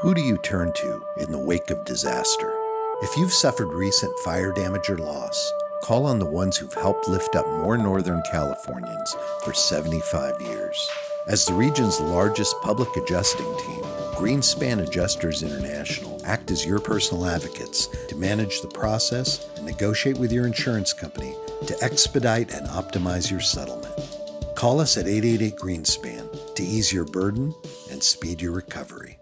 Who do you turn to in the wake of disaster? If you've suffered recent fire damage or loss, call on the ones who've helped lift up more Northern Californians for 75 years. As the region's largest public adjusting team, Greenspan Adjusters International act as your personal advocates to manage the process and negotiate with your insurance company to expedite and optimize your settlement. Call us at 888 Greenspan to ease your burden and speed your recovery.